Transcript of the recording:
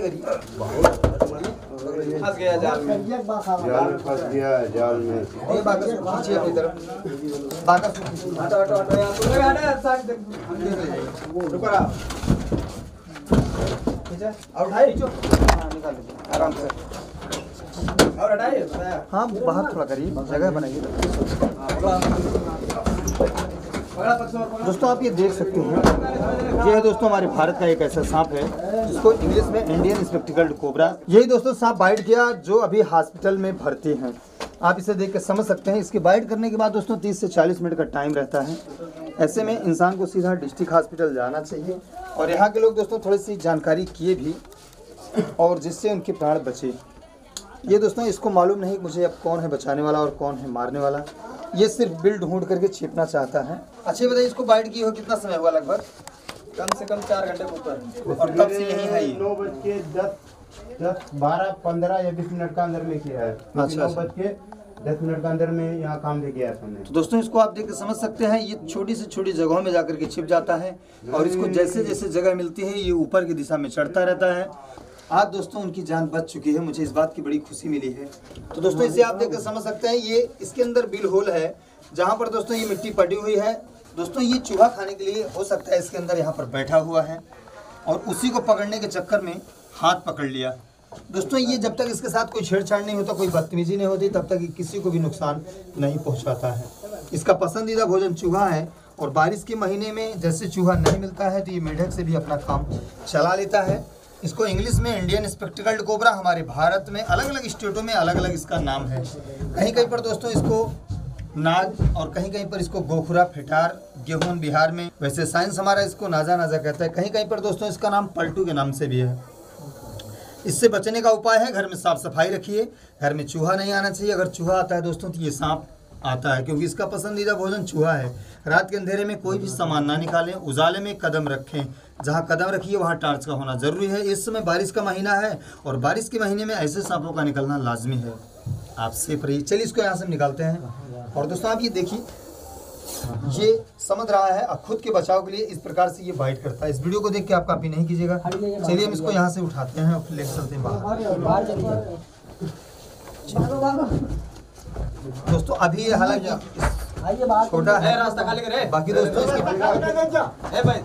करिए फंस गया जाल में और हाँ हटाइए हाँ बाहर थोड़ा करिए जगह बनाइए। दोस्तों, आप ये देख सकते हैं। ये है दोस्तों, हमारे भारत का एक ऐसा सांप है, जिसको इंग्लिश में इंडियन स्पेक्टिकल्ड कोबरा यही दोस्तों, सांप बाइट किया, जो अभी हॉस्पिटल में भर्ती हैं। आप इसे देख कर समझ सकते हैं। इसकी बाइट करने के बाद दोस्तों 30 से 40 मिनट का टाइम रहता है। ऐसे में इंसान को सीधा डिस्ट्रिक्ट हॉस्पिटल जाना चाहिए। और यहाँ के लोग दोस्तों, थोड़ी सी जानकारी किए भी, और जिससे उनके प्राण बचे। ये दोस्तों इसको मालूम नहीं मुझे अब कौन है बचाने वाला और कौन है मारने वाला। ये सिर्फ़ बिल ढूंढ करके छिपना चाहता है। अच्छा बताइए इसको बाइट की हो कितना समय हुआ लगभग? कम से कम चार घंटे ऊपर। और तब से यही है नौ बज के दस दस बारह पंद्रह या बीस मिनट का अंदर में किया है। अच्छा, नौ अच्छा। बज के दस मिनट का अंदर में यहाँ काम दे गया है तो दोस्तों इसको आप देख के समझ सकते हैं ये छोटी से छोटी जगहों में जाकर के छिप जाता है और इसको जैसे जैसे जगह मिलती है ये ऊपर की दिशा में चढ़ता रहता है। आज दोस्तों, उनकी जान बच चुकी है, मुझे इस बात की बड़ी खुशी मिली है। तो दोस्तों, इसे आप देख कर समझ सकते हैं, ये इसके अंदर बिल होल है, जहाँ पर दोस्तों ये मिट्टी पड़ी हुई है। दोस्तों, ये चूहा खाने के लिए हो सकता है इसके अंदर यहाँ पर बैठा हुआ है, और उसी को पकड़ने के चक्कर में हाथ पकड़ लिया। दोस्तों, ये जब तक इसके साथ कोई छेड़छाड़ नहीं होता, कोई बदतमीजी नहीं होती, तब तक ये किसी को भी नुकसान नहीं पहुंचाता है। इसका पसंदीदा भोजन चूहा है, और बारिश के महीने में जैसे चूहा नहीं मिलता है तो ये मेढक से भी अपना काम चला लेता है। इसको इंग्लिश में इंडियन स्पेक्टिकल्ड कोबरा हमारे भारत में अलग अलग स्टेटों में अलग अलग इसका नाम है। कहीं कहीं पर दोस्तों इसको नाग और कहीं कहीं पर इसको गोखुरा, फिटार, गेहूँ बिहार में वैसे साइंस हमारा इसको नाजा नाजा कहता है। कहीं कहीं पर दोस्तों इसका नाम पलटू के नाम से भी है। इससे बचने का उपाय है, घर में साफ़ सफ़ाई रखिए, घर में चूहा नहीं आना चाहिए। अगर चूहा आता है दोस्तों तो ये सांप आता है क्योंकि इसका पसंदीदा भोजन चूहा है। रात के अंधेरे में कोई भी सामान ना निकालें उजाले में कदम रखें। जहाँ कदम रखिए वहाँ टार्च का होना ज़रूरी है। इस समय बारिश का महीना है और बारिश के महीने में ऐसे सांपों का निकलना लाजमी है। आप सेफ़ रहिए चलिए इसको यहाँ से निकालते हैं। और दोस्तों आप ये देखिए ये समझ रहा है खुद के बचाव के लिए इस प्रकार से ये बाइट करता है। इस वीडियो को देख के आप कॉपी नहीं कीजिएगा। चलिए हम इसको यहाँ से उठाते हैं और फिर लेकर चलते हैं बाहर। दोस्तों अभी हालाँकि छोटा है। है रास्ता खाली करे। बाकी दोस्तों इसकी है भाई।